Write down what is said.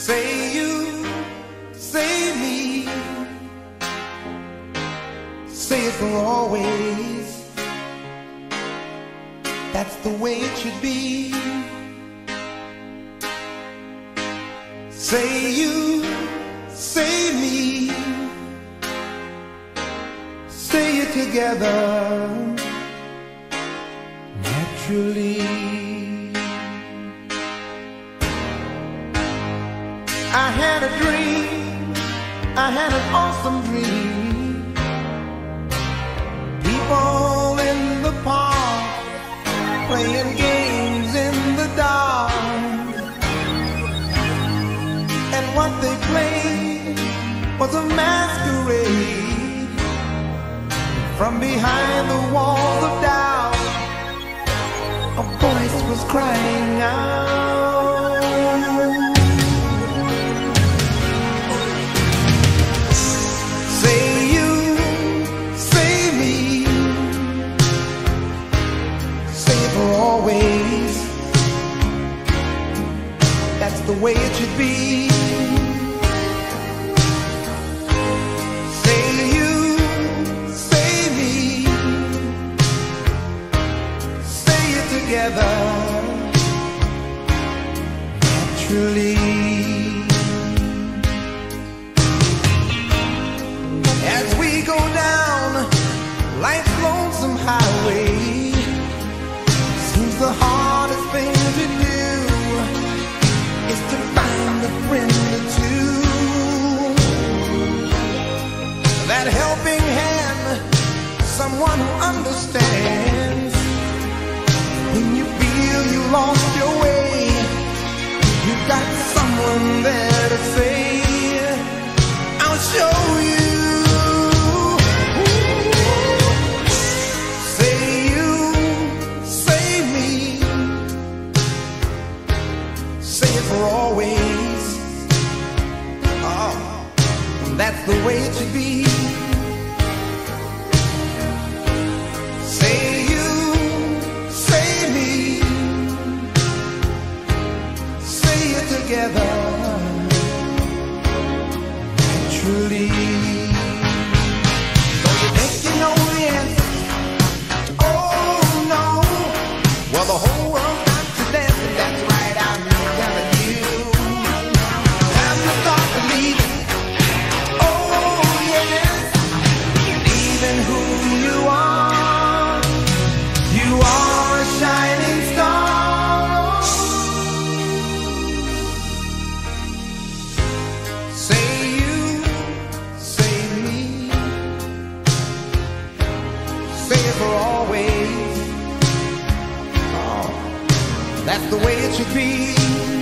Say you, say me, say it for always. That's the way it should be. Say you, say me, say it together naturally. I had a dream, I had an awesome dream. People in the park playing games in the dark. And what they played was a masquerade from behind the walls of doubt. A voice was crying out. The way it should be. Say you, say me, say it together naturally. As we go down life's lonesome highway, seems the hardest understands. When you feel you lost your way, you got someone there to say, I'll show you. Say you, me, say it for always. Oh, that's the way should be. Together. Truly, don't you think you know the answer? Oh no, well the whole world got to dance, that's right. I'm telling you, time to start believing. Oh yes, believe in who you are. For always. Oh, that's the way it should be.